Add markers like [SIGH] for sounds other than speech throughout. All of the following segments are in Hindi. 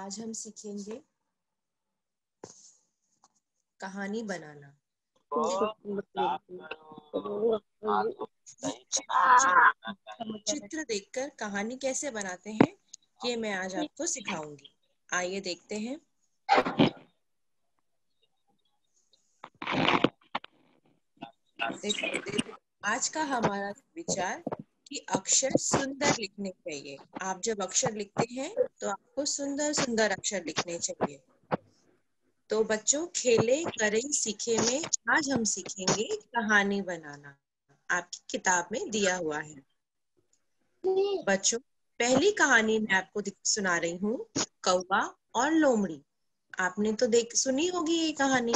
आज हम सीखेंगे कहानी बनाना। चित्र देखकर कहानी कैसे बनाते हैं ये मैं आज आपको सिखाऊँगी। आइए देखते हैं। आज का हमारा विचार कि अक्षर सुंदर लिखने चाहिए। आप जब अक्षर लिखते हैं तो आपको सुंदर सुंदर अक्षर लिखने चाहिए। तो बच्चों, खेले, करें, सीखे में, आज हम सीखेंगे कहानी बनाना। आपकी किताब में दिया हुआ है। बच्चों, पहली कहानी मैं आपको सुना रही हूँ, कौवा और लोमड़ी। आपने तो देख, सुनी होगी ये कहानी?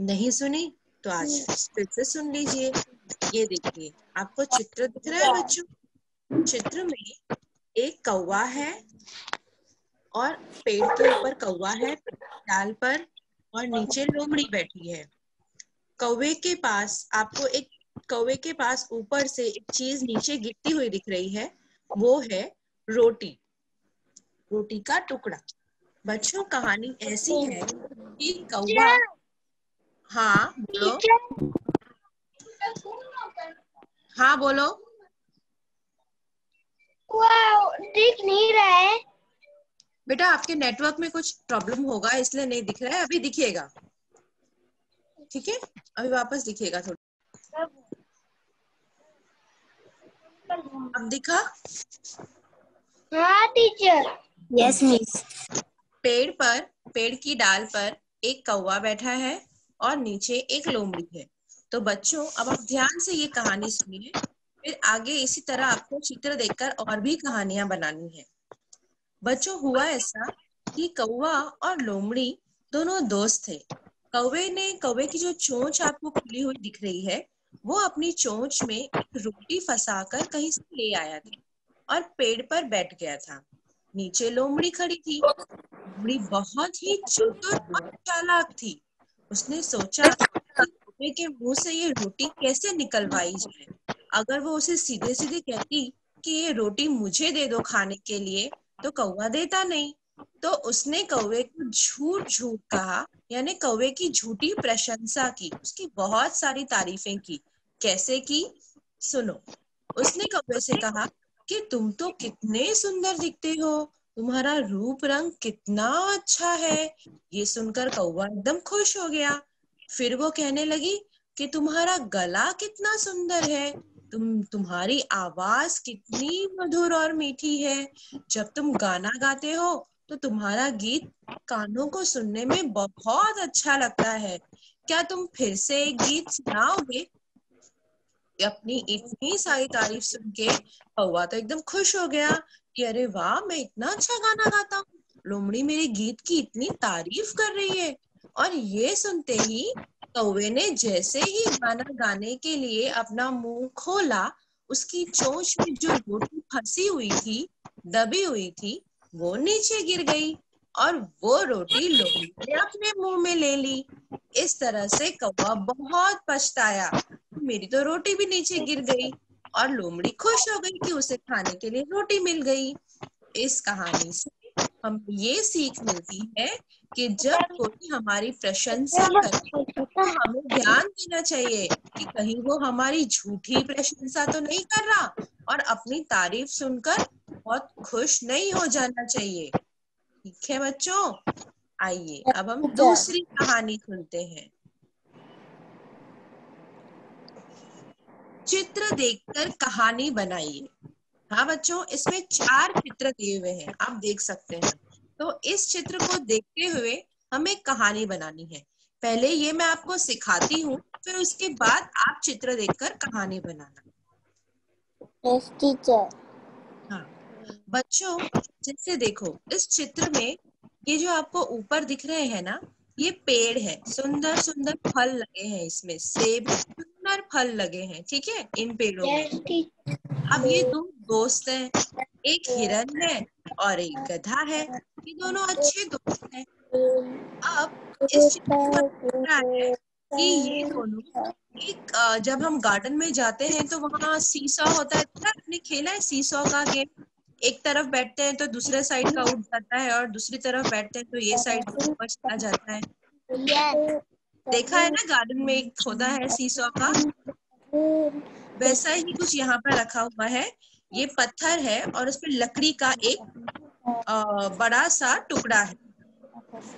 नहीं सुनी? तो आज फिर से सुन लीजिए। ये देखिए, आपको चित्र दिख रहा है बच्चों? चित्र में एक कौवा है और पेड़ के ऊपर कौवा है डाल पर और नीचे लोमड़ी बैठी है। कौवे के पास आपको एक कौवे के पास ऊपर से एक चीज़ नीचे गिरती हुई दिख रही है वो है रोटी। रोटी का टुकड़ा। बच्चों कहानी ऐसी है कि कौवा हाँ बोलो। हाँ बोलो। दिख नहीं रहा है। बेटा आपके नेटवर्क में कुछ प्रॉब्लम होगा इसलिए नहीं दिख रहा है अभी दिखेगा। ठीक है? अभी वापस दिखेगा थोड़ा। अब दिखा। हाँ टीचर यस मिस पेड़ पर पेड़ की डाल पर एक कौवा बैठा है और नीचे एक लोमड़ी है। तो बच्चों अब आप ध्यान से ये कहानी सुनिए। फिर आगे इसी तरह आपको चित्र देखकर और भी कहानियाँ बनानी है। बच्चों, हुआ ऐसा कि कौवा और लोमड़ी दोनों दोस्त थे। कौवे ने, कौवे की जो चोंच आपको खुली हुई दिख रही है, वो अपनी चोंच में एक रोटी फंसाकर कहीं से ले आया था और पेड़ पर बैठ गया था। नीचे लोमड़ी खड़ी थी। लोमड़ी बहुत ही चतुर और चालाक थी। उसने सोचा कि के मुँह से ये रोटी कैसे निकलवाई जाए। अगर वो उसे सीधे सीधे कहती कि ये रोटी मुझे दे दो खाने के लिए तो कौवा देता नहीं। तो उसने कौवे को झूठ झूठ कहा, यानी कौवे की झूठी प्रशंसा की, उसकी बहुत सारी तारीफें की। कैसे की? सुनो, उसने कौवे से कहा कि तुम तो कितने सुंदर दिखते हो, तुम्हारा रूप रंग कितना अच्छा है। ये सुनकर कौवा एकदम खुश हो गया। फिर वो कहने लगी कि तुम्हारा गला कितना सुंदर है। तुम, तुम्हारी आवाज़ कितनी मधुर और मीठी है। जब तुम गाना गाते हो तो तुम्हारा गीत कानों को सुनने में बहुत अच्छा लगता है। क्या तुम फिर से एक गीत सुनाओगे? अपनी इतनी सारी तारीफ़ सुन के कौवा तो एकदम खुश हो गया कि अरे वाह, मैं इतना अच्छा गाना गाता हूँ। लोमड़ी मेरे गीत की इतनी तारीफ़ कर रही है। और ये सुनते ही कौवे ने जैसे ही गाना गाने के लिए अपना मुँह खोला, उसकी चोंच में जो रोटी फंसी हुई थी, दबी हुई थी, वो नीचे गिर गई और वो रोटी लोमड़ी ने अपने मुँह में ले ली। इस तरह से कौवा बहुत पछताया। मेरी तो रोटी भी नीचे गिर गई और लोमड़ी खुश हो गई कि उसे खाने के लिए रोटी मिल गई। इस कहानी से हम ये सीख मिलती है कि जब कोई हमारी प्रशंसा करे तो हमें ध्यान देना चाहिए कि कहीं वो हमारी झूठी प्रशंसा तो नहीं कर रहा और अपनी तारीफ़ सुनकर बहुत खुश नहीं हो जाना चाहिए। ठीक है बच्चों? आइए अब हम दूसरी कहानी सुनते हैं। चित्र देखकर कहानी बनाइए। हाँ बच्चों इसमें चार चित्र दिए हुए हैं आप देख सकते हैं। तो इस चित्र को देखते हुए हमें कहानी बनानी है। पहले ये मैं आपको सिखाती हूँ फिर उसके बाद आप चित्र देखकर कहानी बनाना। टीचर हाँ बच्चों जैसे देखो इस चित्र में ये जो आपको ऊपर दिख रहे हैं ना ये पेड़ है सुंदर सुंदर फल लगे हैं इसमें सेब सुंदर फल लगे हैं ठीक है? इन पेड़ों में। अब ये दो दोस्त हैं एक हिरन है और एक गधा है। ये दोनों अच्छे दोस्त हैं। अब इस है कि ये दोनों एक जब हम गार्डन में जाते हैं तो वहाँ सीसॉ होता है। आपने खेला है सीसॉ का गेम? एक तरफ़ बैठते हैं तो दूसरे साइड का उठ जाता है और दूसरी तरफ़ बैठते हैं तो ये साइड ऊपर चला जाता है। देखा है ना गार्डन में एक खोदा है सीसो का? वैसा ही कुछ यहाँ पर रखा हुआ है। ये पत्थर है और उस पर लकड़ी का एक बड़ा सा टुकड़ा है।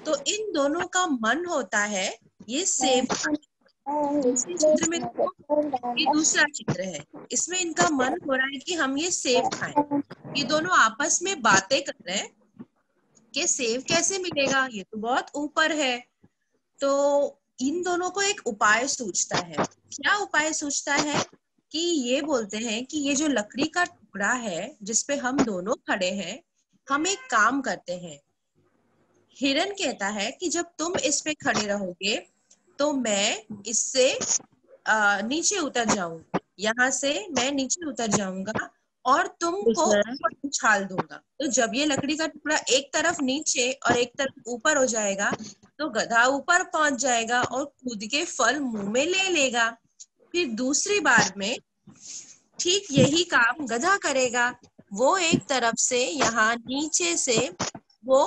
तो इन दोनों का मन होता है ये सेब चित्र में ये दूसरा चित्र है। इसमें इनका मन हो रहा है कि हम ये सेब खाएँ। ये दोनों आपस में बातें कर रहे हैं कि सेब कैसे मिलेगा? ये तो बहुत ऊपर है। तो इन दोनों को एक उपाय सोचता है। क्या उपाय सोचता है कि ये बोलते हैं कि ये जो लकड़ी का टुकड़ा है जिसपे हम दोनों खड़े हैं, हम एक काम करते हैं। हिरन कहता है कि जब तुम इस पे खड़े रहोगे तो मैं इससे नीचे उतर जाऊँ। यहाँ से मैं नीचे उतर जाऊँगा और तुमको उछाल दूँगा। तो जब ये लकड़ी का टुकड़ा एक तरफ़ नीचे और एक तरफ़ ऊपर हो जाएगा तो गधा ऊपर पहुँच जाएगा और कूद के फल मुँह में ले लेगा। फिर दूसरी बार में ठीक यही काम गधा करेगा। वो एक तरफ़ से यहाँ नीचे से वो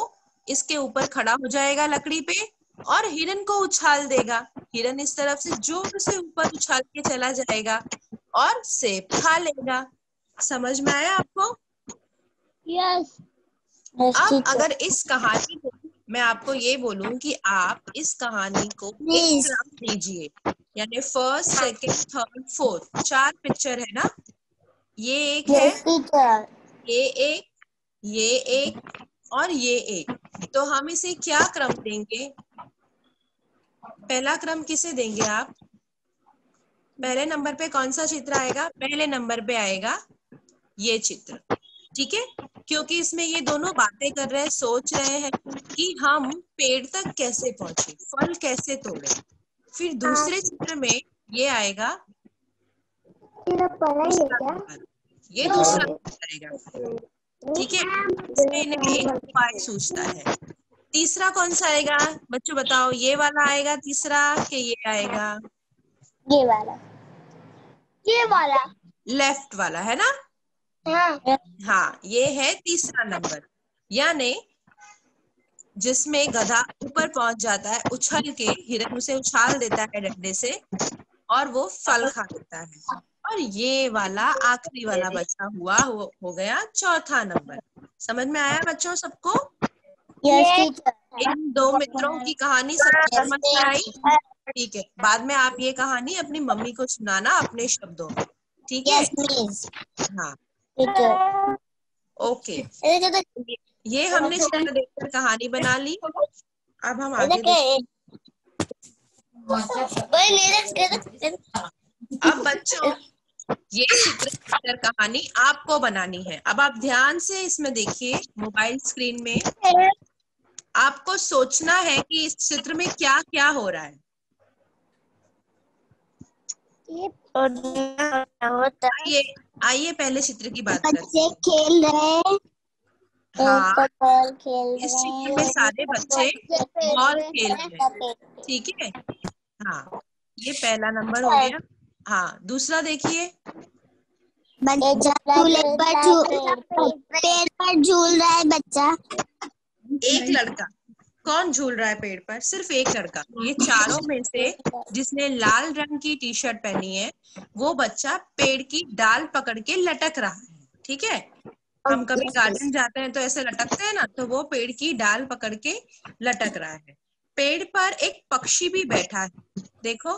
इसके ऊपर खड़ा हो जाएगा लकड़ी पे और हिरन को उछाल देगा। हिरन इस तरफ़ से ज़ोर से ऊपर उछाल के चला जाएगा और सेब खा लेगा। समझ में आया आपको? यस अब अगर इस कहानी को मैं आपको ये बोलूँ कि आप इस कहानी को एक क्रम दीजिए। यानी फ़र्स्ट सेकंड थर्ड फोर्थ चार पिक्चर है ना? ये एक है। ये एक ये एक और ये एक। तो हम इसे क्या क्रम देंगे? पहला क्रम किसे देंगे आप? पहले नंबर पे कौन सा चित्र आएगा? पहले नंबर पे आएगा ये चित्र। ठीक है? क्योंकि इसमें ये दोनों बातें कर रहे हैं सोच रहे हैं कि हम पेड़ तक कैसे पहुँचे फल कैसे तोड़े। फिर दूसरे चित्र में ये आएगा। ये दूसरा करेगा ठीक है? इसमें इन्हें एक उपाय सोचता है। तीसरा कौन सा आएगा? बच्चों बताओ ये वाला आएगा तीसरा कि ये आएगा? ये वाला। ये वाला। लेफ़्ट वाला है ना? हाँ। हाँ ये है तीसरा नंबर। यानी जिसमें गधा ऊपर पहुँच जाता है उछल के हिरन उसे उछाल देता है डंडे से और वो फल खा लेता है। और ये वाला आखिरी वाला बचा हुआ हो, हो गया चौथा नंबर। समझ में आया बच्चों सबको? Yes, इन दो मित्रों की कहानी सबको समझ में आई? ठीक है बाद में आप ये कहानी अपनी मम्मी को सुनाना अपने शब्दों में। ठीक है? Yes, हाँ। ओके। ये हमने चित्र देखकर कहानी बना ली। अब हम आगे अब बच्चों ये चित्र कहानी आपको बनानी है। अब आप ध्यान से इसमें देखिए मोबाइल स्क्रीन में। आपको सोचना है कि इस चित्र में क्या क्या हो रहा है। आइए आइए पहले चित्र की बात करते हैं। खेल रहे हाँ। इस चित्र में सारे बच्चे बॉल खेल रहे हैं। ठीक है? हाँ ये पहला नंबर हो गया। हाँ दूसरा देखिए। पेड़ पर झूल रहा है बच्चा। एक लड़का। कौन झूल रहा है पेड़ पर? सिर्फ़ एक लड़का। ये चारों में से जिसने लाल रंग की टी शर्ट पहनी है वो बच्चा पेड़ की डाल पकड़ के लटक रहा है ठीक है? हम कभी गार्डन जाते हैं तो ऐसे लटकते हैं ना तो वो पेड़ की डाल पकड़ के लटक रहा है। पेड़ पर एक पक्षी भी बैठा है देखो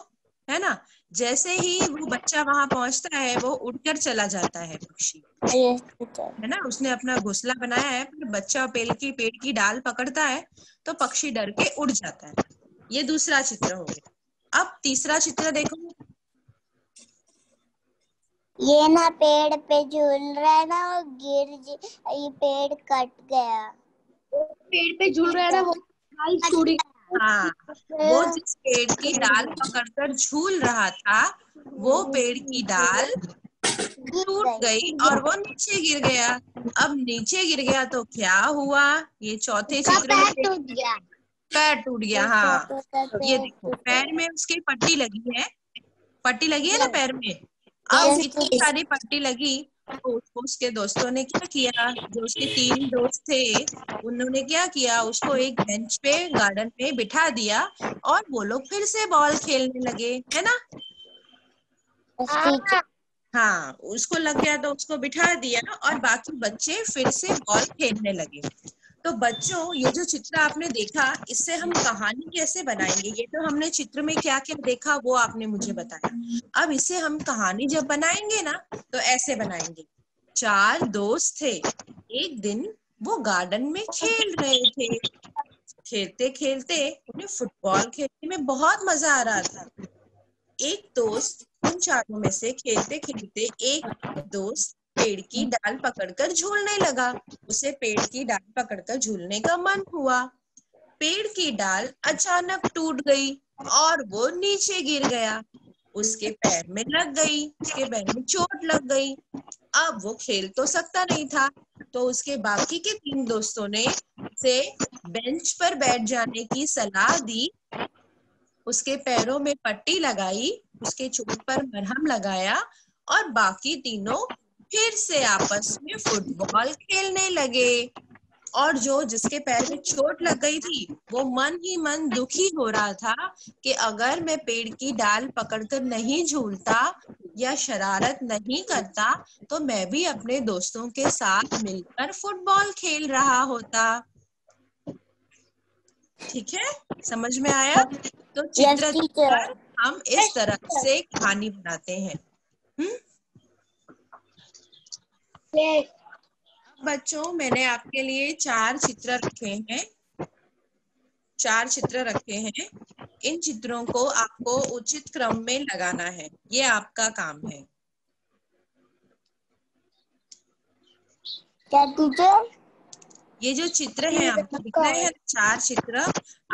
है ना? जैसे ही वो बच्चा वहाँ पहुँचता है वो उड़कर चला जाता है पक्षी। है। ना? उसने अपना घोसला बनाया है फिर बच्चा पेड़ की पेड़ की डाल पकड़ता है तो पक्षी डर के उड़ जाता है। ये दूसरा चित्र हो गया। अब तीसरा चित्र देखो। ये ना पेड़ पे झूल रहा है ना वो गिर ये पेड़ कट गया। पेड़ पे झूल रहा है ना वो हाँ [LAUGHS] वो जिस पेड़ की डाल पकड़कर झूल रहा था वो पेड़ की डाल टूट गई और वो नीचे गिर गया। अब नीचे गिर गया तो क्या हुआ? ये चौथे चित्र में टूट गया। पैर टूट गया हाँ। ये देखो पैर में उसकी पट्टी लगी है। पट्टी लगी है ना पैर में? अब इतनी सारी पट्टी लगी तो उसको दोस्तों ने क्या किया? जो उसके तीन दोस्त थे उन्होंने क्या किया? उसको एक बेंच पे गार्डन में बिठा दिया और वो लोग फिर से बॉल खेलने लगे है ना? हाँ उसको लग गया तो उसको बिठा दिया और बाकी बच्चे फिर से बॉल खेलने लगे। तो बच्चों, ये जो चित्र आपने देखा, इससे हम कहानी कैसे बनाएँगे? ये तो हमने चित्र में क्या क्या देखा, वो आपने मुझे बताया। अब इसे हम कहानी जब बनाएँगे ना तो ऐसे बनाएँगे। चार दोस्त थे। एक दिन वो गार्डन में खेल रहे थे। खेलते खेलते उन्हें फुटबॉल खेलने में बहुत मज़ा आ रहा था। एक दोस्त उन चारों में से खेलते खेलते एक दोस्त पेड़ की डाल पकड़कर झूलने लगा। उसे पेड़ की डाल पकड़कर झूलने का मन हुआ। पेड़ की डाल अचानक टूट गई और वो नीचे गिर गया। उसके पैर में लग गई, उसके पैर में चोट लग गई। अब वो खेल तो सकता नहीं था। तो उसके बाकी के तीन दोस्तों ने से बेंच पर बैठ जाने की सलाह दी। उसके पैरों में पट्टी लगाई, उसके चोट पर मरहम लगाया और बाकी तीनों फिर से आपस में फुटबॉल खेलने लगे। और जो जिसके पैर में चोट लग गई थी वो मन ही मन दुखी हो रहा था कि अगर मैं पेड़ की डाल पकड़कर नहीं झूलता या शरारत नहीं करता तो मैं भी अपने दोस्तों के साथ मिलकर फुटबॉल खेल रहा होता। ठीक है? समझ में आया? तो चित्र yes, हम इस तरह से कहानी बनाते हैं। बच्चों मैंने आपके लिए चार चित्र रखे हैं। चार चित्र रखे हैं। इन चित्रों को आपको उचित क्रम में लगाना है। ये आपका काम है। क्या टीचर? ये जो चित्र है आपको दिख रहे हैं चार चित्र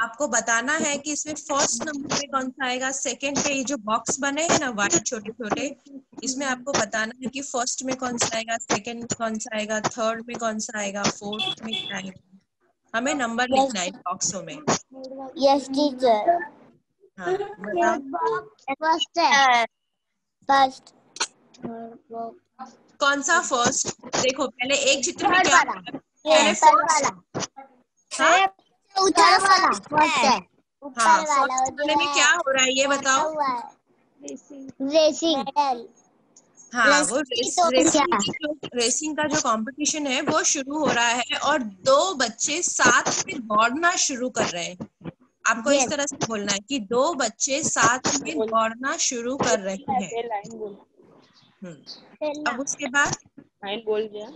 आपको बताना है कि इसमें फ़र्स्ट नंबर पे कौन सा आएगा सेकंड पे ये जो बॉक्स बने हैं ना वाइट छोटे छोटे इसमें आपको बताना है कि फ़र्स्ट में कौन सा आएगा सेकंड में कौन सा आएगा थर्ड में कौन सा आएगा फोर्थ में क्या आएगा। हमें नंबर लिखना है बॉक्सों में। यस टीचर हाँ फ़र्स्ट फ़र्स्ट कौन सा फ़र्स्ट देखो पहले एक चित्र में क्या हाँ? वाला। है हाँ फ़र्स्ट वाले में क्या हो रहा है ये बताओ। रेसिंग हाँ। वो रेस, रेसिंग रेसिंग का जो कंपटीशन है वो शुरू हो रहा है और दो बच्चे साथ में दौड़ना शुरू कर रहे हैं। आपको इस तरह से बोलना है कि दो बच्चे साथ में दौड़ना शुरू कर रहे हैं। अब उसके बाद? बोल दिया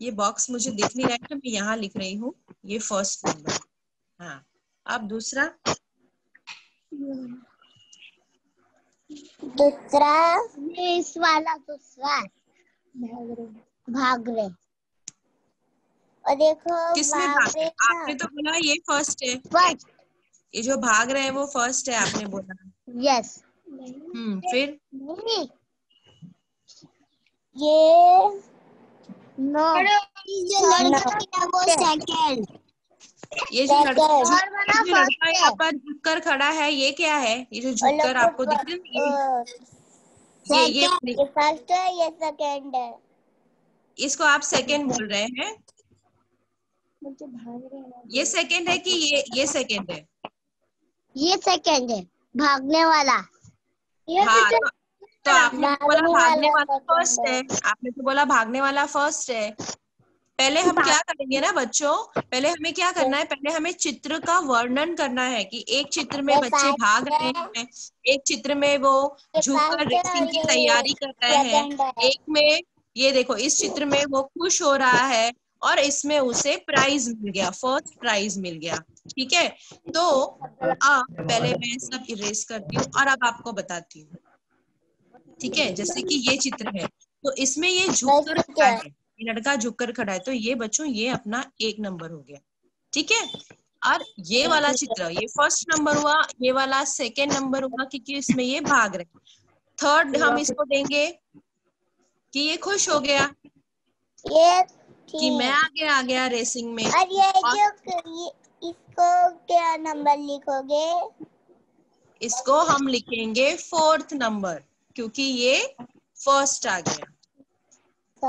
ये बॉक्स मुझे दिख नहीं रहा है तो मैं यहाँ लिख रही हूँ। ये फ़र्स्ट नंबर हाँ। अब दूसरा। दूसरा। इस वाला दूसरा भाग रहे। और देखो किसमें भाग रहे आपने तो बोला ये फ़र्स्ट है। फ़र्स्ट ये जो भाग रहे हैं वो फ़र्स्ट है आपने बोला। यस हम्म फिर? ये नो ये लड़का वो सेकंड ये जो लड़का ये जो लड़का यहाँ पर झुककर खड़ा है ये क्या है ये जो झुककर आपको दिख रहा है ये ये ये फ़र्स्ट है ये सेकंड है इसको आप सेकंड बोल रहे हैं ये सेकंड है कि ये ये सेकंड है ये सेकंड है भागने वाला हाँ तो, तो आपने तो बोला भागने वाला फ़र्स्ट है। आपने तो बोला भागने वाला फ़र्स्ट है। पहले हम क्या करेंगे ना बच्चों? पहले हमें क्या करना है? पहले हमें चित्र का वर्णन करना है कि एक चित्र में बच्चे भाग रहे हैं एक चित्र में वो झुककर रेसिंग की तैयारी कर रहे हैं। एक में ये देखो इस चित्र में वो खुश हो रहा है और इसमें उसे प्राइज मिल गया फ़र्स्ट प्राइज मिल गया। ठीक है? तो अब पहले मैं सब इरेज करती हूँ और अब आपको बताती हूँ। ठीक है? जैसे कि ये चित्र है। तो इसमें ये झुककर खड़ा है। ये लड़का झुककर खड़ा है। तो ये बच्चों ये अपना एक नंबर हो गया। ठीक है? और ये वाला चित्र ये फ़र्स्ट नंबर हुआ ये वाला सेकेंड नंबर हुआ क्योंकि इसमें ये भाग रहे थर्ड हम इसको देंगे कि ये खुश हो गया। ये कि मैं आगे आ गया रेसिंग में। और ये जो इसको क्या नंबर लिखोगे? इसको हम लिखेंगे फोर्थ नंबर क्योंकि ये फ़र्स्ट आ गया।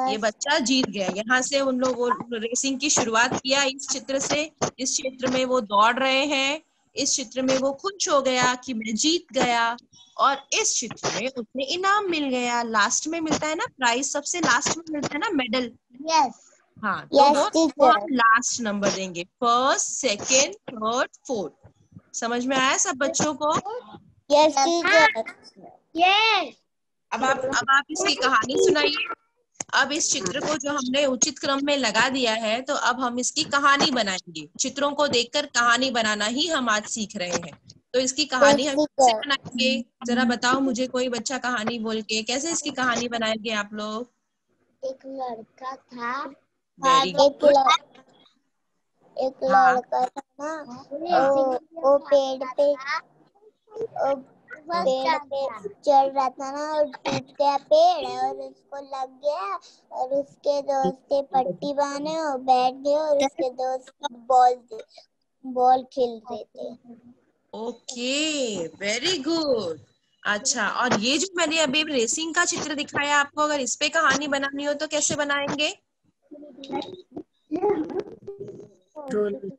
ये बच्चा जीत गया। यहाँ से उन लोग रेसिंग की शुरुआत किया। इस चित्र से इस क्षेत्र में वो दौड़ रहे हैं। इस चित्र में वो खुश हो गया कि मैं जीत गया। और इस चित्र में उसने इनाम मिल गया। लास्ट में मिलता है ना प्राइज सबसे लास्ट में मिलता है ना मेडल यस हाँ Yes, तो teacher. हम लास्ट नंबर देंगे। फ़र्स्ट सेकेंड थर्ड फोर्थ समझ में आया सब बच्चों को? यस यस अब आप अब आप इसकी कहानी सुनाइए। अब इस चित्र को जो हमने उचित क्रम में लगा दिया है तो अब हम इसकी कहानी बनाएँगे। चित्रों को देखकर कहानी बनाना ही हम आज सीख रहे हैं। तो इसकी कहानी हम कैसे बनाएँगे? जरा बताओ मुझे कोई बच्चा कहानी बोल के कैसे इसकी कहानी बनाएँगे आप लोग? एक लड़का था। एक एक हाँ। लड़का था ना वो वो पेड़ पे पेड़ पे चढ़ रहा था ना और टूट गया पेड़ और उसको लग गया और उसके दोस्त ने पट्टी बांधे और बैठ गए और उसके दोस्त बॉल बॉल खेल रहे थे। ओके वेरी गुड अच्छा और ये जो मैंने अभी रेसिंग का चित्र दिखाया आपको अगर इस पे कहानी बनानी हो तो कैसे बनाएँगे?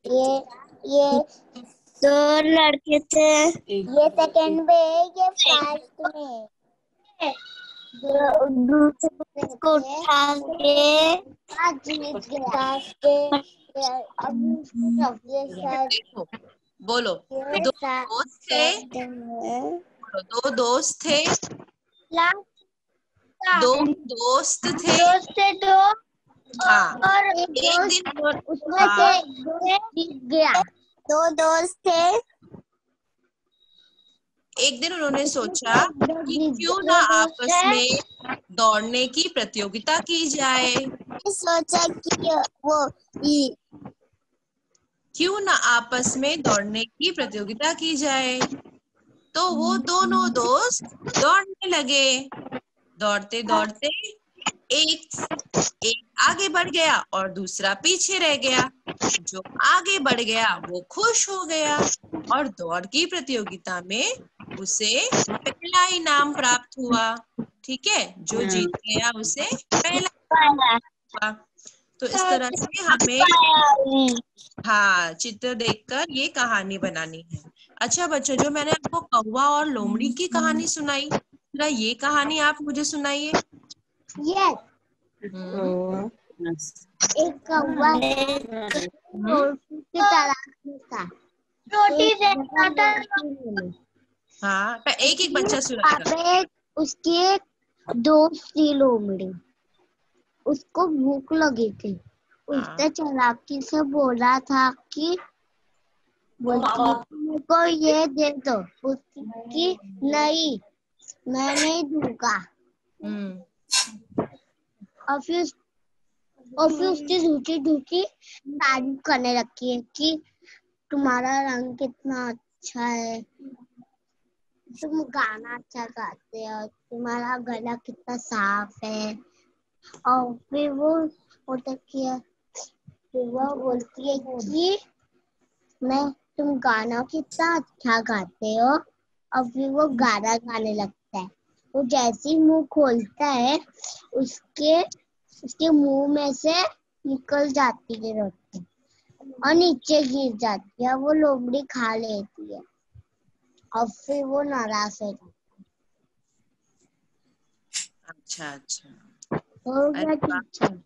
ये ये दो लड़के थे। ये सेकंड में ये फ़र्स्ट में दूसरे को उठा के उठा के अब ये शायद बोलो दो दोस्त थे? दो दोस्त थे? दो दोस्त थे? दोस्त थे दो। हाँ। और एक दिन उसमें हाँ। से जीत गया। दो दोस्त थे। एक दिन उन्होंने सोचा कि क्यों ना आपस में दौड़ने की प्रतियोगिता की जाए। सोचा कि वो क्यों ना आपस में दौड़ने की प्रतियोगिता की जाए। तो वो दोनों दोस्त दौड़ने लगे। दौड़ते दौड़ते एक एक आगे बढ़ गया और दूसरा पीछे रह गया। जो आगे बढ़ गया वो खुश हो गया और दौड़ की प्रतियोगिता में उसे पहला इनाम प्राप्त हुआ। ठीक है? जो जीत गया उसे पहला हुआ। तो इस तरह से हमें हाँ चित्र देखकर ये कहानी बनानी है। अच्छा बच्चों जो मैंने आपको कौवा और लोमड़ी की कहानी सुनाई जरा ये कहानी आप मुझे सुनाइए। यस हम्म, एक कौवा रोटी हाँ एक एक बच्चा पे उसके लोमड़ी उसको भूख लगी थी। उसने चालाकी से बोला था कि को ये दे दो उसकी नहीं मैं नहीं दूँगा। हम्म। और फिर और फिर उसकी झूठी झूठी तारीफ़ करने रखी है कि तुम्हारा रंग कितना अच्छा है। तुम गाना अच्छा गाते हो, तुम्हारा गला कितना साफ़ है। और फिर वो होता क्या फिर वो बोलती है कि मैं, तुम गाना कितना अच्छा गाते हो। और फिर वो गाना गाने लगता है। वो जैसे ही मुँह खोलता है, उसके उसके मुँह में से निकल जाती है रोटी और नीचे गिर जाती है। वो लोमड़ी खा लेती है और फिर वो नाराज़ हो जाती अच्छा अच्छा। है हो गया टीचर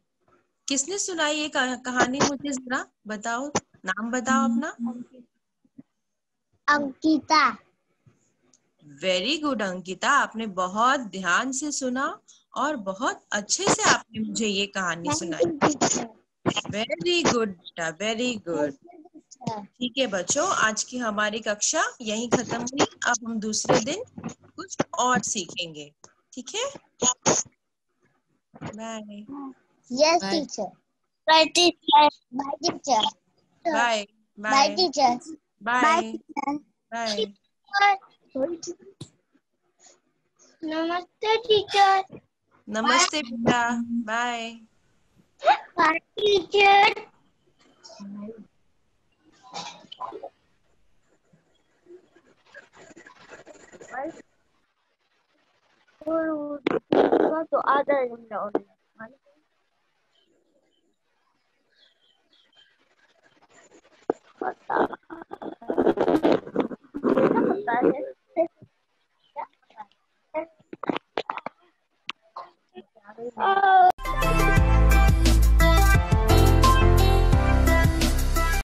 किसने सुनाई ये कहानी मुझे जरा बताओ? नाम बताओ अपना। अंकिता। Very good Ankita. आपने बहुत ध्यान से सुना और बहुत अच्छे से आपने मुझे ये कहानी सुनाई। वेरी गुड बेटा वेरी गुड ठीक है बच्चों आज की हमारी कक्षा यहीं खत्म हुई। अब हम दूसरे दिन कुछ और सीखेंगे। ठीक है? Bye yes teacher bye teacher bye teacher bye bye bye teacher bye bye नमस्ते टीचर नमस्ते बेटा बाय बाय टीचर तो आधा घंटा और पता Oh.